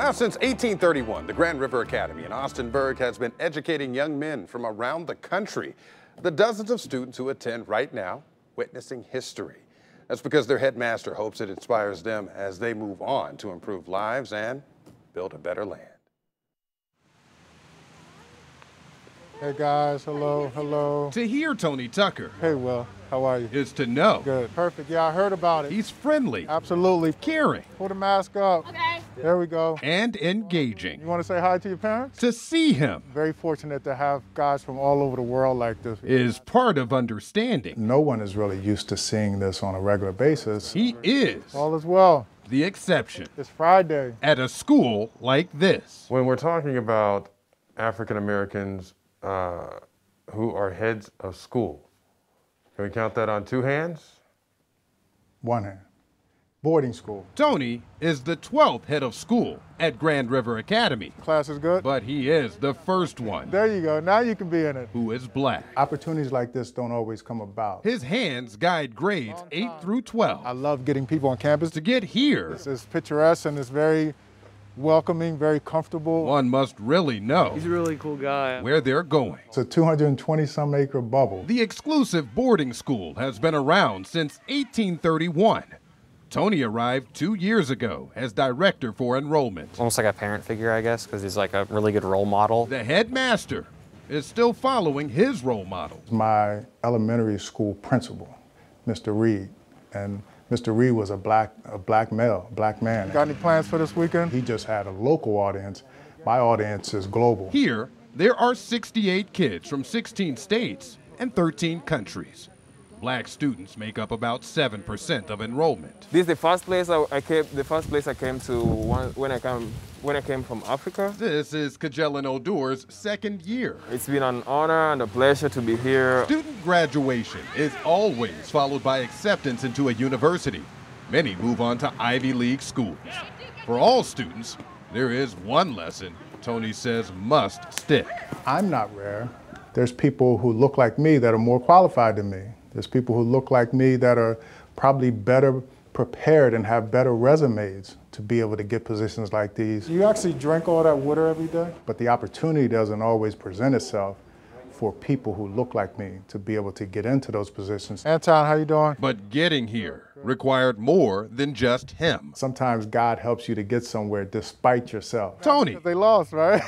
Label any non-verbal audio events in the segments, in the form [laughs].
Now, since 1831, the Grand River Academy in Austinburg has been educating young men from around the country. The dozens of students who attend right now, witnessing history. That's because their headmaster hopes it inspires them as they move on to improve lives and build a better land. Hey guys, hello, hello. To hear Tony Tucker Hey Will, how are you? is to know Good. Perfect. Yeah, I heard about it. he's friendly, Absolutely. caring, Pull the mask up. Okay. There we go. and engaging. You want to say hi to your parents? To see him Very fortunate to have guys from all over the world like this. is part of understanding. No one is really used to seeing this on a regular basis. He is All is well. the exception It's Friday. at a school like this. When we're talking about African Americans uh, who are heads of school, can we count that on two hands? One hand. Boarding school. Tony is the 12th head of school at Grand River Academy, Class is good. but he is the first one There you go. Now you can be in it. who is black. Opportunities like this don't always come about. His hands guide grades 8 through 12. I love getting people on campus. To get here, It's, it's picturesque and it's very welcoming, very comfortable. one must really know He's a really cool guy. where they're going. It's a 220 some acre bubble. The exclusive boarding school has been around since 1831. Tony arrived two years ago as director for enrollment. almost like a parent figure, I guess, because he's like a really good role model. The headmaster is still following his role model. my elementary school principal, Mr. Reed, and Mr. Reed was a black a black male, black man. Got any plans for this weekend? He just had a local audience. My audience is global. Here, there are 68 kids from 16 states and 13 countries. Black students make up about 7% of enrollment. This is the first place I, I came. The first place I came to when, when I came when I came from Africa. This is Kajellan Odor's second year. It's been an honor and a pleasure to be here. Student graduation is always followed by acceptance into a university. Many move on to Ivy League schools. For all students, there is one lesson Tony says must stick. I'm not rare. There's people who look like me that are more qualified than me. There's people who look like me that are probably better prepared and have better resumes to be able to get positions like these. Do you actually drink all that water every day? But the opportunity doesn't always present itself for people who look like me to be able to get into those positions. Anton, how you doing? But getting here required more than just him. Sometimes God helps you to get somewhere despite yourself. Tony They lost, right?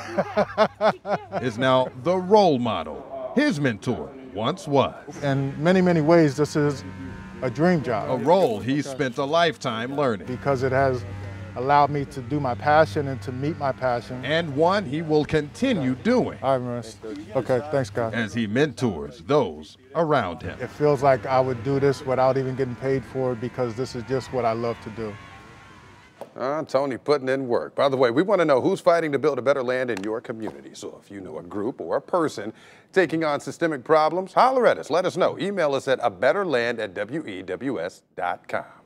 [laughs] is now the role model. His mentor once was. In many, many ways, this is a dream job. A role he spent a lifetime learning, because it has allowed me to do my passion and to meet my passion. and one he will continue doing All right, Maris. Okay, thanks, guys. as he mentors those around him. It feels like I would do this without even getting paid for it because this is just what I love to do. Uh, Tony putting in work. By the way, we want to know who's fighting to build a better land in your community. So if you know a group or a person taking on systemic problems, holler at us. Let us know. Email us at a betterland at wews.com.